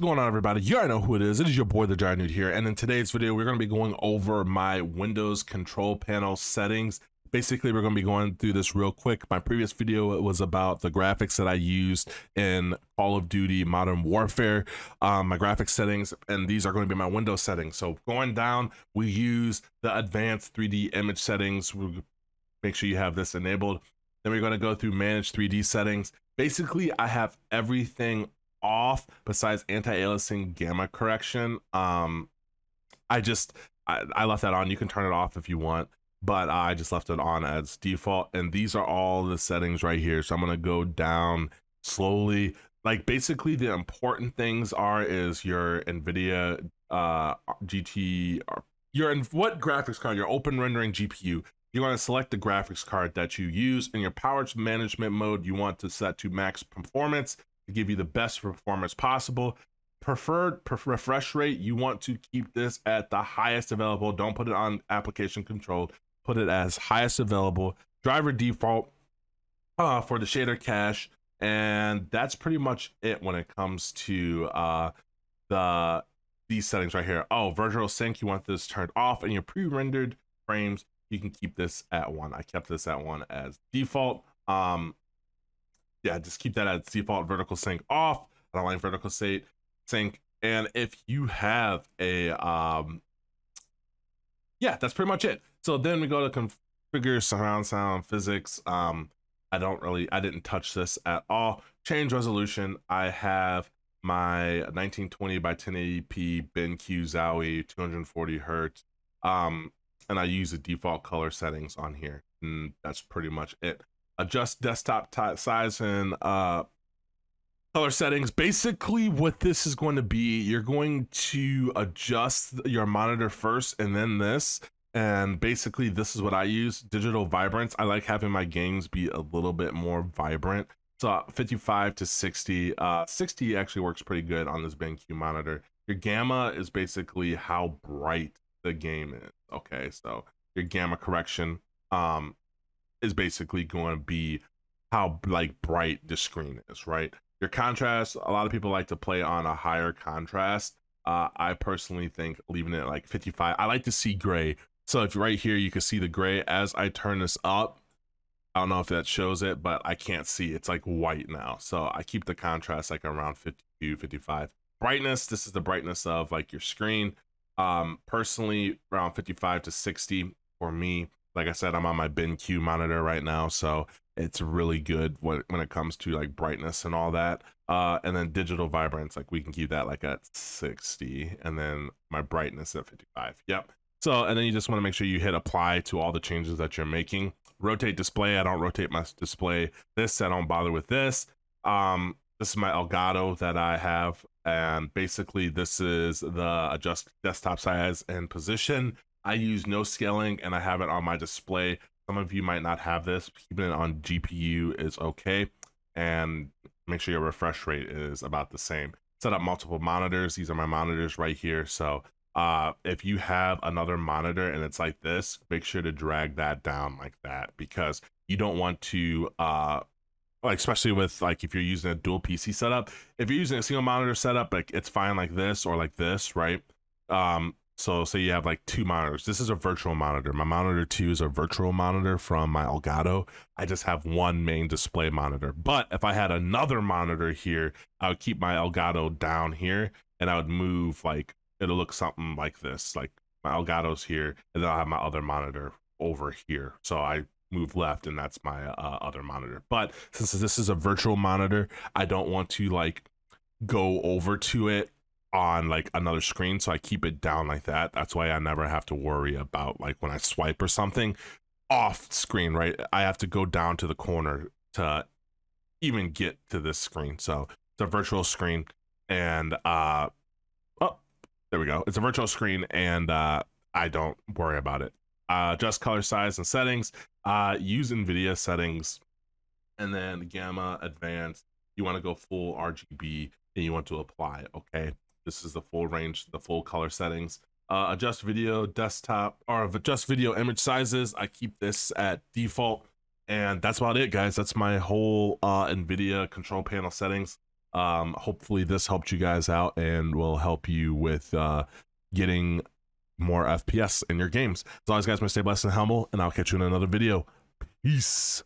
What's going on everybody? You already know who it is. It is your boy the DryerNewt here and in today's video we're going to be going over my Windows control panel settings. Basically we're going to be going through this real quick. My previous video was about the graphics that I used in Call of Duty Modern Warfare, um, my graphics settings and these are going to be my window settings. So going down we use the advanced 3D image settings. we make sure you have this enabled. Then we're going to go through manage 3D settings. Basically I have everything off besides anti-aliasing gamma correction. Um, I just I, I left that on. You can turn it off if you want, but I just left it on as default. And these are all the settings right here. So I'm gonna go down slowly. Like basically the important things are is your NVIDIA uh, GT, your what graphics card, your open rendering GPU. You want to select the graphics card that you use in your power management mode. You want to set to max performance to give you the best performance possible. Preferred per refresh rate, you want to keep this at the highest available. Don't put it on application control. Put it as highest available. Driver default uh, for the shader cache. And that's pretty much it when it comes to uh, the these settings right here. Oh, vertical sync, you want this turned off and your pre-rendered frames, you can keep this at one. I kept this at one as default. Um, yeah, just keep that as default vertical sync off. I don't like vertical sync. Sync. And if you have a um, yeah, that's pretty much it. So then we go to configure surround sound PhysX. Um, I don't really, I didn't touch this at all. Change resolution. I have my 1920 by 1080p BenQ Zowie 240 hertz. Um, and I use the default color settings on here. And that's pretty much it adjust desktop size and uh, color settings. Basically, what this is going to be, you're going to adjust your monitor first and then this. And basically, this is what I use digital vibrance. I like having my games be a little bit more vibrant. So 55 to 60. Uh, 60 actually works pretty good on this BenQ monitor. Your gamma is basically how bright the game is. Okay, so your gamma correction. Um, is basically going to be how like bright the screen is, right? Your contrast, a lot of people like to play on a higher contrast. Uh, I personally think leaving it like 55. I like to see gray. So if right here you can see the gray as I turn this up, I don't know if that shows it, but I can't see. It's like white now. So I keep the contrast like around 52, 55. Brightness, this is the brightness of like your screen. Um, personally, around 55 to 60 for me like I said, I'm on my BenQ monitor right now, so it's really good when when it comes to like brightness and all that. Uh, and then digital vibrance, like we can keep that like at 60, and then my brightness at 55. Yep. So and then you just want to make sure you hit apply to all the changes that you're making. Rotate display. I don't rotate my display. This I don't bother with this. Um, this is my Elgato that I have, and basically this is the adjust desktop size and position. I use no scaling and I have it on my display. Some of you might not have this. Keeping it on GPU is okay. And make sure your refresh rate is about the same. Set up multiple monitors. These are my monitors right here. So uh, if you have another monitor and it's like this, make sure to drag that down like that because you don't want to uh, like especially with like if you're using a dual PC setup. If you're using a single monitor setup, like it's fine like this or like this, right? Um, so say you have like two monitors. This is a virtual monitor. My monitor two is a virtual monitor from my Elgato. I just have one main display monitor. But if I had another monitor here, I would keep my Elgato down here and I would move like it'll look something like this. Like my Elgato's here and then I'll have my other monitor over here. So I move left and that's my uh, other monitor. But since this is a virtual monitor, I don't want to like go over to it on like another screen so i keep it down like that. That's why i never have to worry about like when i swipe or something off screen right? I have to go down to the corner to even get to this screen. So it's a virtual screen and uh oh there we go. It's a virtual screen and uh i don't worry about it. Uh just color size and settings uh use nvidia settings and then gamma advanced. You want to go full rgb and you want to apply okay this is the full range, the full color settings. Uh, adjust video desktop or adjust video image sizes. I keep this at default. And that's about it, guys. That's my whole uh, NVIDIA control panel settings. Um, hopefully this helped you guys out and will help you with uh, getting more FPS in your games. As always, guys, my stay blessed and humble, and I'll catch you in another video. Peace.